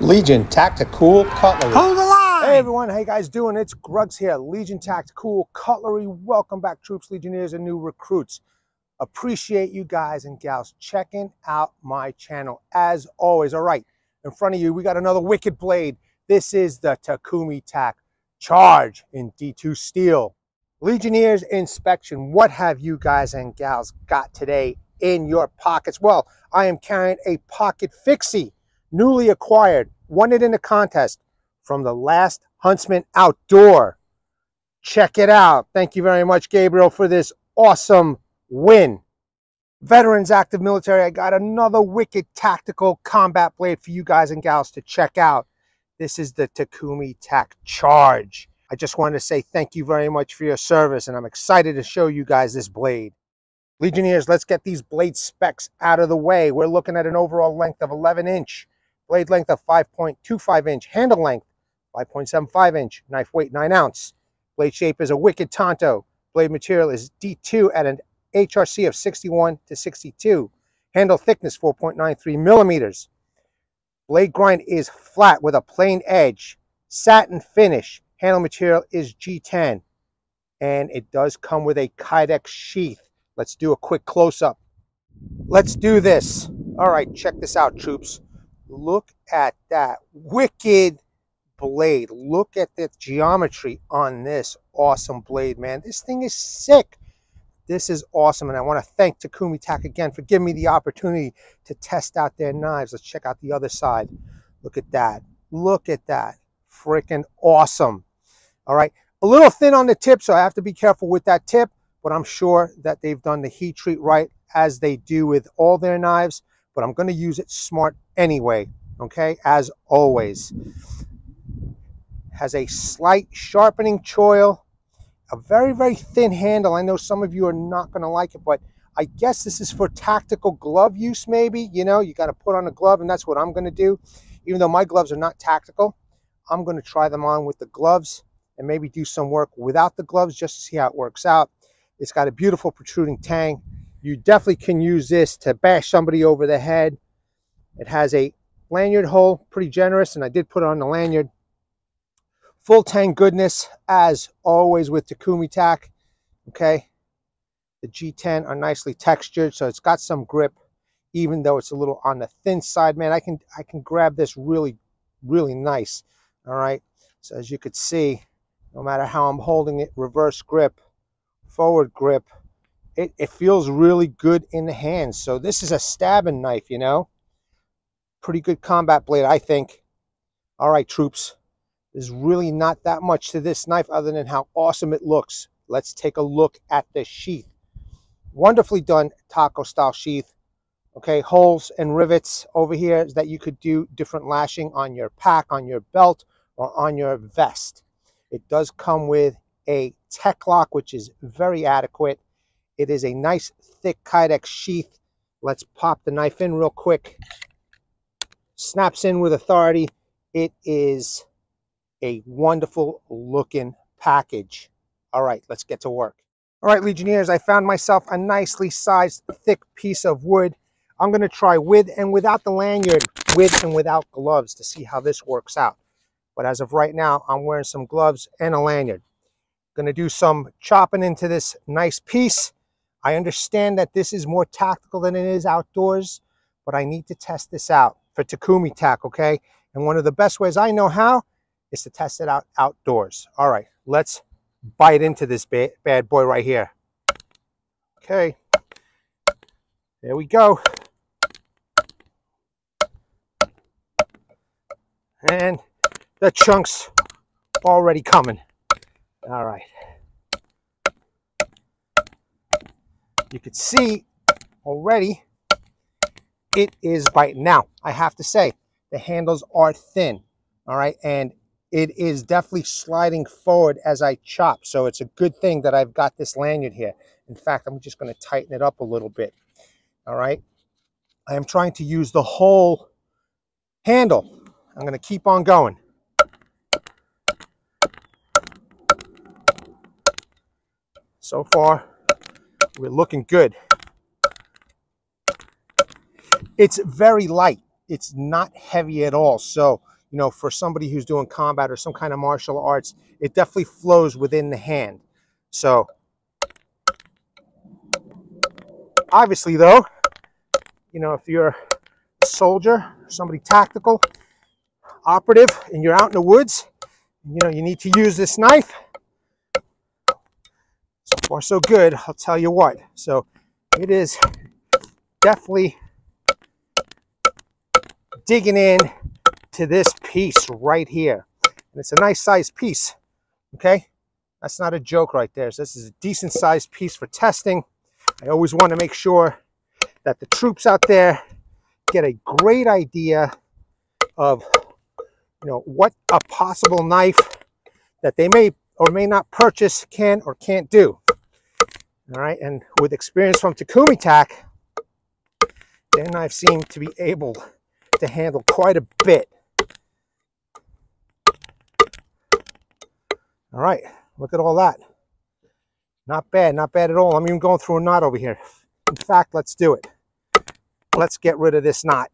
Legion Tacticool Cutlery. Hold the line! Hey everyone, how you guys doing? It's Grugs here, Legion Tacticool Cutlery. Welcome back, troops, legionnaires, and new recruits. Appreciate you guys and gals checking out my channel as always. All right, in front of you, we got another wicked blade. This is the Takumitak Charge in D2 steel. Legionnaires inspection, what have you guys and gals got today in your pockets? Well, I am carrying a pocket fixie newly acquired, won it in a contest from the last Huntsman Outdoor. Check it out. Thank you very much, Gabriel, for this awesome win. Veterans Active Military, I got another wicked tactical combat blade for you guys and gals to check out. This is the Takumitak Charge. I just wanted to say thank you very much for your service, and I'm excited to show you guys this blade. Legionnaires, let's get these blade specs out of the way. We're looking at an overall length of 11 inch, blade length of 5.25 inch, handle length 5.75 inch, knife weight 9 ounce. Blade shape is a wicked Tanto. Blade material is D2 at an HRC of 61 to 62. Handle thickness 4.93 millimeters. Blade grind is flat with a plain edge. Satin finish. Handle material is G10. And it does come with a Kydex sheath. Let's do a quick close-up. Let's do this. All right, check this out, troops. Look at that wicked blade. Look at the geometry on this awesome blade, man. This thing is sick. This is awesome, and I want to thank Takumitak again for giving me the opportunity to test out their knives. Let's check out the other side. Look at that. Look at that. Freaking awesome. All right. A little thin on the tip, so I have to be careful with that tip, but I'm sure that they've done the heat treat right as they do with all their knives but I'm going to use it smart anyway, okay, as always. Has a slight sharpening choil, a very, very thin handle. I know some of you are not going to like it, but I guess this is for tactical glove use maybe. You know, you got to put on a glove, and that's what I'm going to do. Even though my gloves are not tactical, I'm going to try them on with the gloves and maybe do some work without the gloves just to see how it works out. It's got a beautiful protruding tang you definitely can use this to bash somebody over the head. It has a lanyard hole, pretty generous, and I did put it on the lanyard. Full tang goodness, as always with Takumitak. Okay, the G10 are nicely textured, so it's got some grip, even though it's a little on the thin side. Man, I can I can grab this really, really nice. All right, so as you could see, no matter how I'm holding it, reverse grip, forward grip, it, it feels really good in the hands. So this is a stabbing knife, you know. Pretty good combat blade, I think. All right, troops. There's really not that much to this knife other than how awesome it looks. Let's take a look at the sheath. Wonderfully done taco style sheath. Okay, holes and rivets over here that you could do different lashing on your pack, on your belt, or on your vest. It does come with a Tek-Lok, which is very adequate. It is a nice thick Kydex sheath. Let's pop the knife in real quick. Snaps in with authority. It is a wonderful looking package. All right, let's get to work. All right, Legionnaires, I found myself a nicely sized, thick piece of wood. I'm going to try with and without the lanyard, with and without gloves to see how this works out. But as of right now, I'm wearing some gloves and a lanyard. Going to do some chopping into this nice piece I understand that this is more tactical than it is outdoors, but I need to test this out for Takumitak, okay? And one of the best ways I know how is to test it out outdoors. All right, let's bite into this ba bad boy right here. Okay, there we go. And the chunks already coming. All right. You can see already it is biting. Now, I have to say, the handles are thin, all right? And it is definitely sliding forward as I chop. So it's a good thing that I've got this lanyard here. In fact, I'm just going to tighten it up a little bit, all right? I am trying to use the whole handle. I'm going to keep on going. So far, we're looking good. It's very light. it's not heavy at all. So, you know, for somebody who's doing combat or some kind of martial arts, it definitely flows within the hand. So, obviously though, you know, if you're a soldier, somebody tactical, operative, and you're out in the woods, you know, you need to use this knife. Far so good, I'll tell you what. So it is definitely digging in to this piece right here. And it's a nice sized piece, okay? That's not a joke right there. So this is a decent sized piece for testing. I always want to make sure that the troops out there get a great idea of you know what a possible knife that they may or may not purchase can or can't do. All right, and with experience from Takumitak, their knives seemed to be able to handle quite a bit. All right, look at all that. Not bad, not bad at all. I'm even going through a knot over here. In fact, let's do it. Let's get rid of this knot.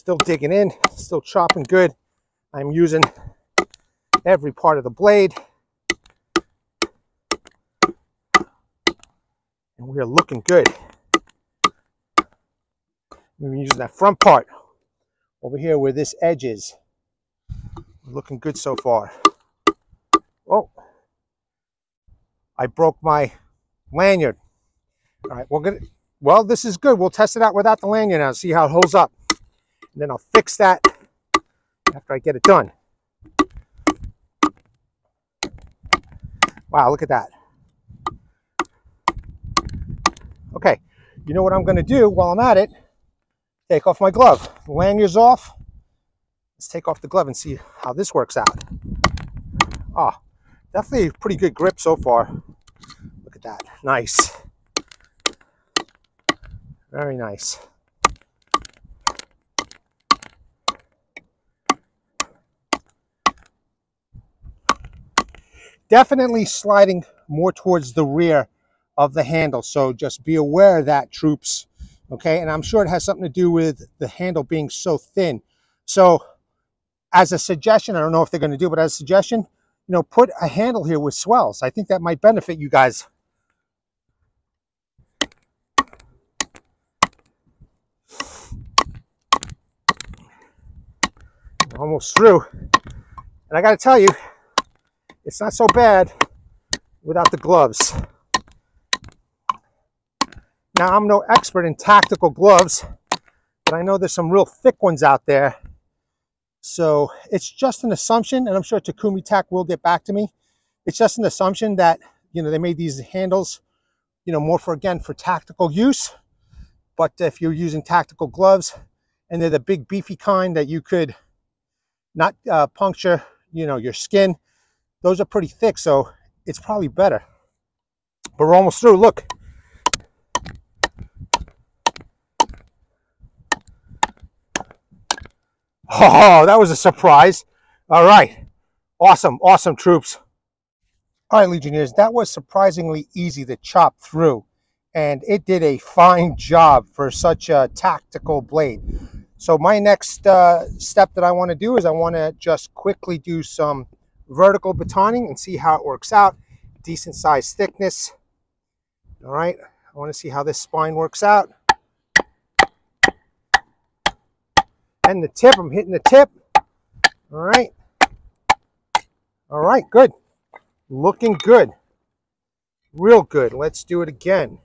Still digging in, still chopping good. I'm using every part of the blade. And we are looking good. We're using that front part over here where this edge is. We're looking good so far. Oh, I broke my lanyard. All right, we're gonna, well, this is good. We'll test it out without the lanyard now, see how it holds up. And then I'll fix that after I get it done. Wow, look at that. Okay, you know what I'm gonna do while I'm at it? Take off my glove. Lanyard's off. Let's take off the glove and see how this works out. Ah, oh, definitely pretty good grip so far. Look at that, nice. Very nice. Definitely sliding more towards the rear of the handle. So just be aware of that, troops. Okay, and I'm sure it has something to do with the handle being so thin. So as a suggestion, I don't know if they're going to do, but as a suggestion, you know, put a handle here with swells. I think that might benefit you guys. Almost through. And I got to tell you, it's not so bad without the gloves. Now, I'm no expert in tactical gloves, but I know there's some real thick ones out there. So it's just an assumption, and I'm sure Takumitak will get back to me. It's just an assumption that, you know, they made these handles, you know, more for, again, for tactical use. But if you're using tactical gloves, and they're the big beefy kind that you could not uh, puncture, you know, your skin, those are pretty thick, so it's probably better. But we're almost through. Look. Oh, that was a surprise. All right. Awesome, awesome troops. All right, Legionnaires, that was surprisingly easy to chop through. And it did a fine job for such a tactical blade. So my next uh, step that I want to do is I want to just quickly do some vertical batoning and see how it works out. Decent size thickness. All right, I want to see how this spine works out. And the tip, I'm hitting the tip. All right. All right, good. Looking good. Real good. Let's do it again.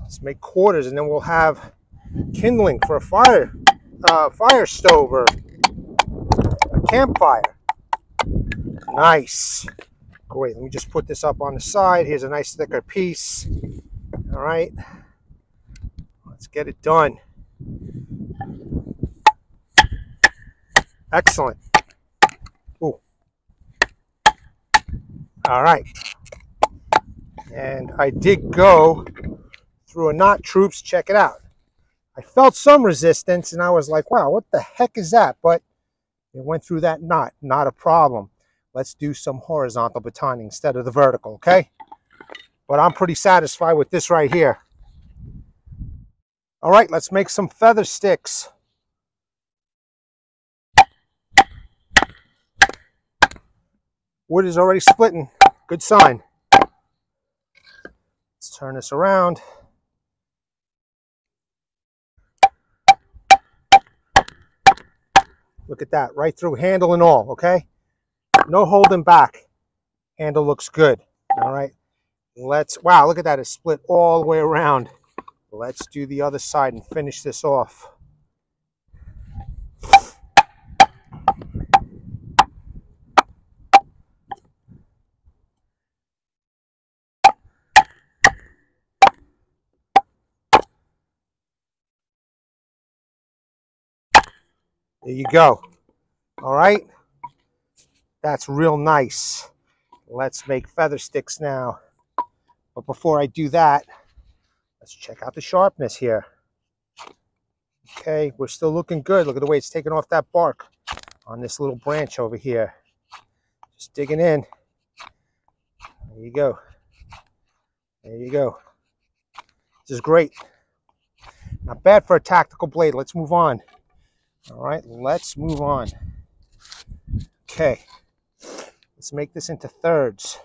Let's make quarters and then we'll have kindling for a fire, uh, fire stove or campfire. Nice. Great. Let me just put this up on the side. Here's a nice thicker piece. All right. Let's get it done. Excellent. Ooh. All right. And I did go through a knot, troops. Check it out. I felt some resistance and I was like, wow, what the heck is that? But it went through that knot, not a problem. let's do some horizontal batoning instead of the vertical, okay? But I'm pretty satisfied with this right here. All right, let's make some feather sticks. Wood is already splitting. Good sign. Let's turn this around. Look at that, right through handle and all, okay? No holding back. Handle looks good, all right? Let's, wow, look at that, it's split all the way around. Let's do the other side and finish this off. There you go. All right. That's real nice. Let's make feather sticks now. But before I do that, let's check out the sharpness here. Okay, we're still looking good. Look at the way it's taking off that bark on this little branch over here. Just digging in. There you go. There you go. This is great. Not bad for a tactical blade. Let's move on. All right, let's move on. Okay, let's make this into thirds.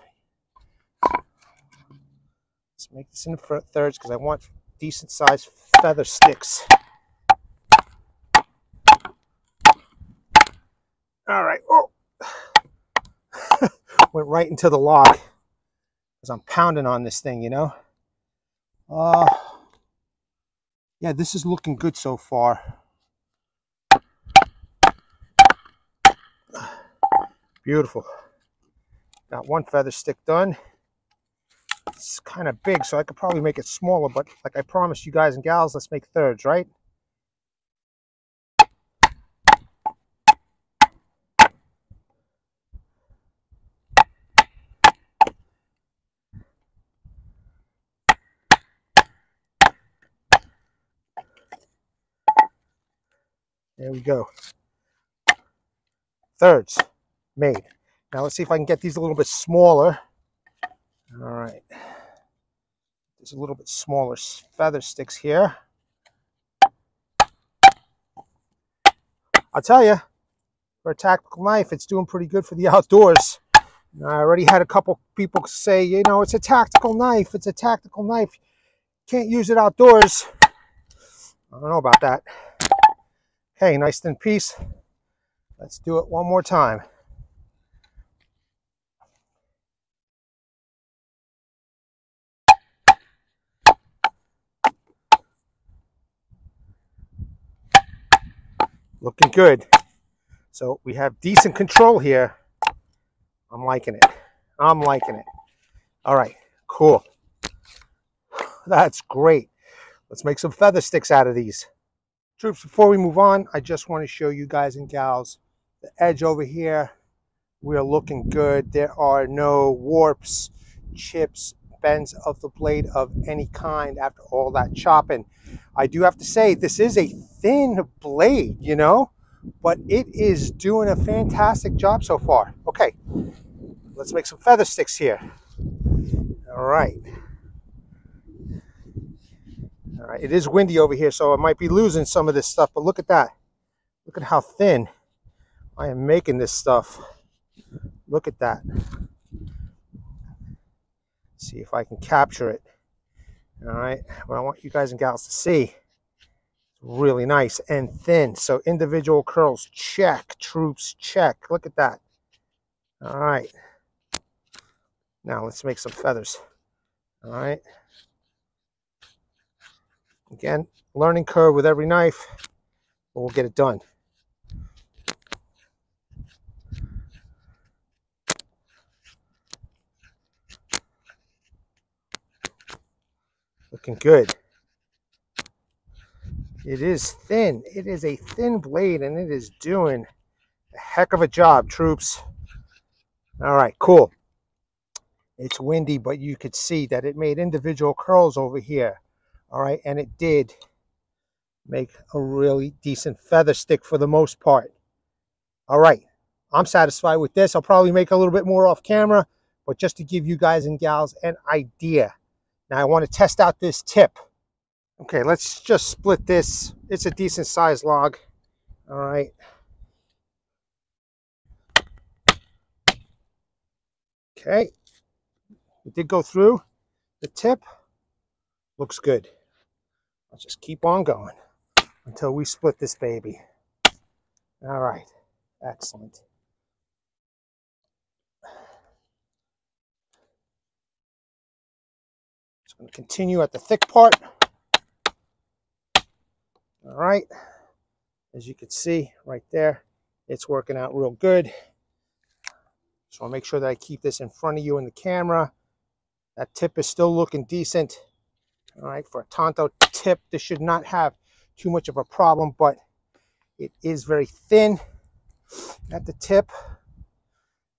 Let's make this into thirds because I want decent sized feather sticks. All right, oh. went right into the log because I'm pounding on this thing, you know. Uh, yeah, this is looking good so far. Beautiful. Got one feather stick done. It's kind of big, so I could probably make it smaller, but like I promised you guys and gals, let's make thirds, right? There we go. Thirds made. Now let's see if I can get these a little bit smaller. All right. There's a little bit smaller feather sticks here. I'll tell you, for a tactical knife, it's doing pretty good for the outdoors. I already had a couple people say, you know, it's a tactical knife. It's a tactical knife. Can't use it outdoors. I don't know about that. Hey, nice thin piece. Let's do it one more time. Looking good. So we have decent control here. I'm liking it. I'm liking it. All right, cool. That's great. Let's make some feather sticks out of these. Troops, before we move on, I just want to show you guys and gals the edge over here. We are looking good. There are no warps, chips, bends of the blade of any kind after all that chopping. I do have to say, this is a thin blade, you know, but it is doing a fantastic job so far. Okay, let's make some feather sticks here. All right. All right, it is windy over here, so I might be losing some of this stuff, but look at that. Look at how thin I am making this stuff. Look at that. See if I can capture it. All right, what I want you guys and gals to see really nice and thin. So individual curls, check. Troops, check. Look at that. All right. Now let's make some feathers. All right. Again, learning curve with every knife, but we'll get it done. Looking good. It is thin. It is a thin blade and it is doing a heck of a job, troops. All right, cool. It's windy, but you could see that it made individual curls over here. All right, and it did make a really decent feather stick for the most part. All right, I'm satisfied with this. I'll probably make a little bit more off camera, but just to give you guys and gals an idea. Now I want to test out this tip. Okay, let's just split this. It's a decent size log. All right. Okay. It did go through the tip. Looks good. Let's just keep on going until we split this baby. All right. Excellent. Just going to continue at the thick part. All right. As you can see right there, it's working out real good. So I'll make sure that I keep this in front of you in the camera. That tip is still looking decent. All right, for a Tanto tip, this should not have too much of a problem, but it is very thin at the tip,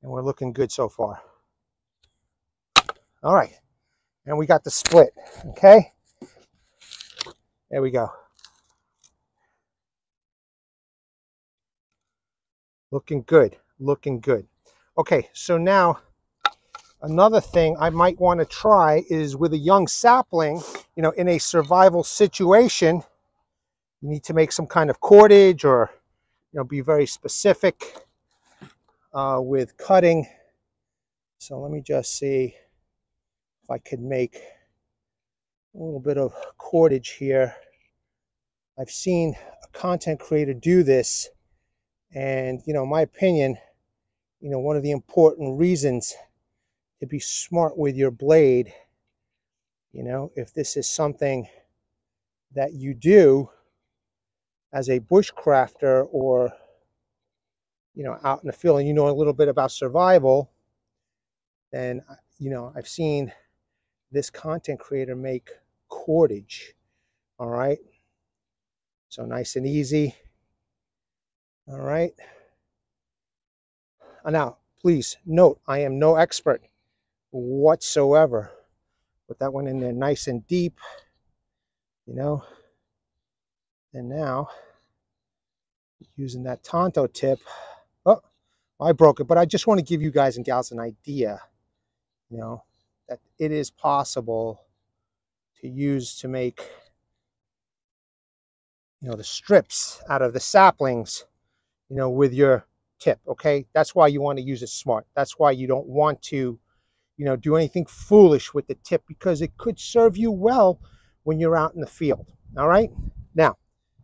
and we're looking good so far. All right, and we got the split, okay? There we go. Looking good, looking good. Okay, so now another thing I might want to try is with a young sapling, you know, in a survival situation, you need to make some kind of cordage or, you know, be very specific uh, with cutting. So let me just see I could make a little bit of cordage here. I've seen a content creator do this and, you know, my opinion, you know, one of the important reasons to be smart with your blade, you know, if this is something that you do as a bushcrafter or, you know, out in the field and you know a little bit about survival, then, you know, I've seen this content creator make cordage. All right. So nice and easy. All right. Uh, now, please note, I am no expert whatsoever. Put that one in there nice and deep, you know. And now, using that Tanto tip, oh, I broke it, but I just want to give you guys and gals an idea, you know, that it is possible to use to make, you know, the strips out of the saplings, you know, with your tip, okay? That's why you want to use it smart. That's why you don't want to, you know, do anything foolish with the tip because it could serve you well when you're out in the field, all right? Now,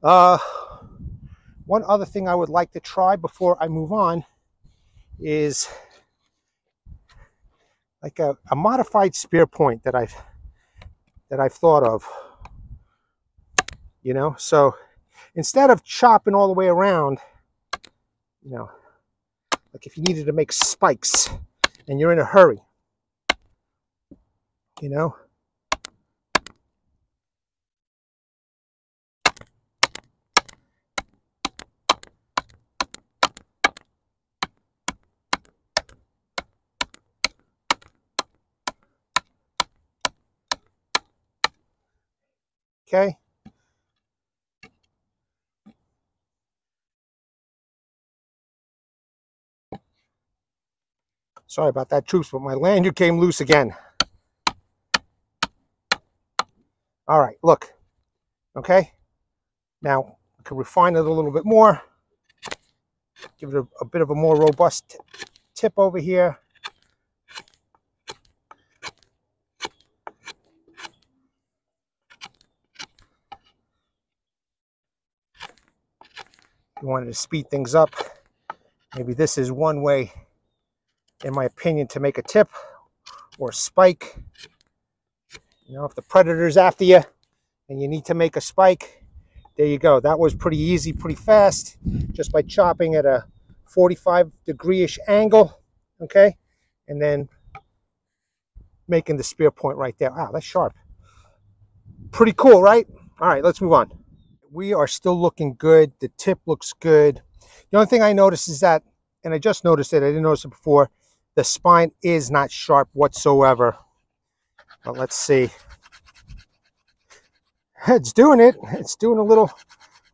uh, one other thing I would like to try before I move on is like a, a modified spear point that I've that I've thought of. You know, so instead of chopping all the way around, you know, like if you needed to make spikes and you're in a hurry, you know? Okay. Sorry about that, troops, but my lanyard came loose again. All right, look. Okay. Now, I can refine it a little bit more. Give it a, a bit of a more robust tip over here. You wanted to speed things up. Maybe this is one way in my opinion, to make a tip or spike. You know, if the predator's after you and you need to make a spike, there you go. That was pretty easy, pretty fast, just by chopping at a 45 degree-ish angle, okay? And then making the spear point right there. Wow, that's sharp. Pretty cool, right? All right, let's move on. We are still looking good. The tip looks good. The only thing I noticed is that, and I just noticed it, I didn't notice it before, the spine is not sharp whatsoever. But let's see. It's doing it. It's doing a little,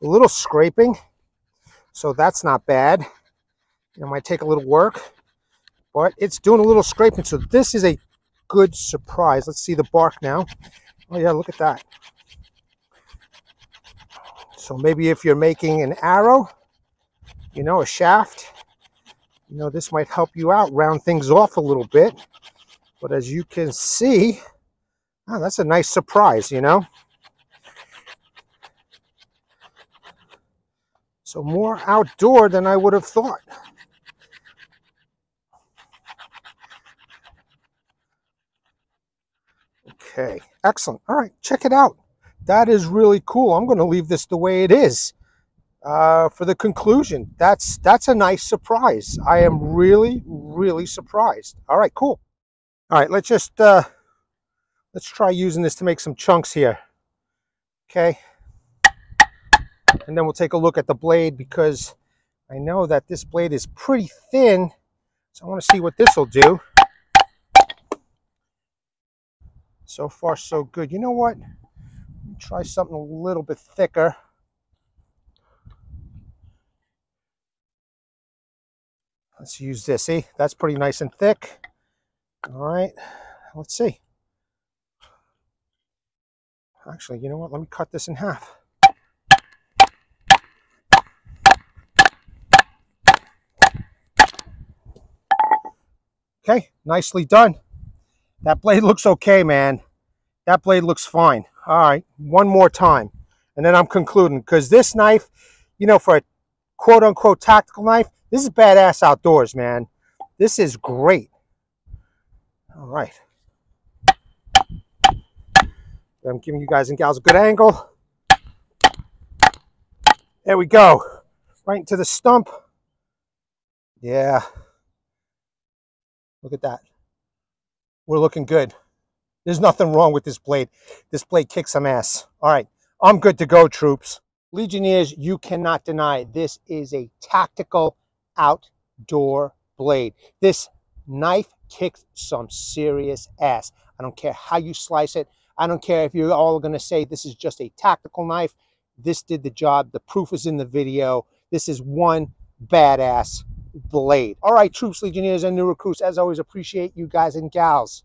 a little scraping. So that's not bad. It might take a little work, but it's doing a little scraping. So this is a good surprise. Let's see the bark now. Oh yeah, look at that. So maybe if you're making an arrow, you know, a shaft, you know, this might help you out, round things off a little bit. But as you can see, oh, that's a nice surprise, you know. So more outdoor than I would have thought. Okay, excellent. All right, check it out. That is really cool. I'm going to leave this the way it is uh, for the conclusion. That's that's a nice surprise. I am really, really surprised. All right, cool. All right, let's just uh, let's try using this to make some chunks here. Okay, and then we'll take a look at the blade because I know that this blade is pretty thin, so I want to see what this will do. So far, so good. You know what? Try something a little bit thicker. Let's use this. See, that's pretty nice and thick. All right, let's see. Actually, you know what? Let me cut this in half. Okay, nicely done. That blade looks okay, man. That blade looks fine. All right, one more time. And then I'm concluding because this knife, you know, for a quote unquote tactical knife, this is badass outdoors, man. This is great. All right. I'm giving you guys and gals a good angle. There we go. Right into the stump. Yeah. Look at that. We're looking good. There's nothing wrong with this blade. This blade kicks some ass. All right. I'm good to go, troops. Legionnaires, you cannot deny this is a tactical outdoor blade. This knife kicks some serious ass. I don't care how you slice it. I don't care if you're all going to say this is just a tactical knife. This did the job. The proof is in the video. This is one badass blade. All right, troops, legionnaires, and new recruits, as always, appreciate you guys and gals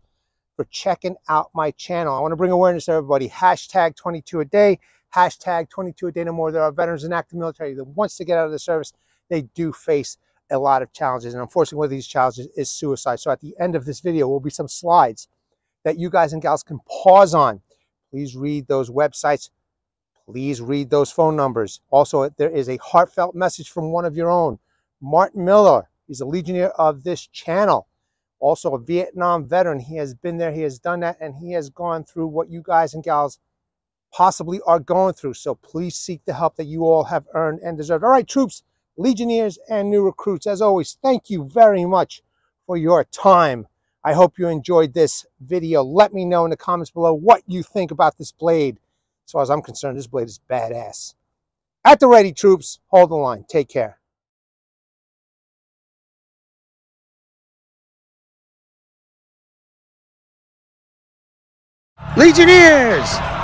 for checking out my channel. I want to bring awareness to everybody. Hashtag 22 a day. Hashtag 22 a day no more. There are veterans in active military that wants to get out of the service. They do face a lot of challenges. And unfortunately, one of these challenges is suicide. So at the end of this video will be some slides that you guys and gals can pause on. Please read those websites. Please read those phone numbers. Also, there is a heartfelt message from one of your own. Martin Miller, he's a legionnaire of this channel. Also a Vietnam veteran. He has been there, he has done that, and he has gone through what you guys and gals possibly are going through. So please seek the help that you all have earned and deserved. All right, troops, legionnaires, and new recruits, as always, thank you very much for your time. I hope you enjoyed this video. Let me know in the comments below what you think about this blade. As far as I'm concerned, this blade is badass. At the ready, troops. Hold the line. Take care. Legionnaires!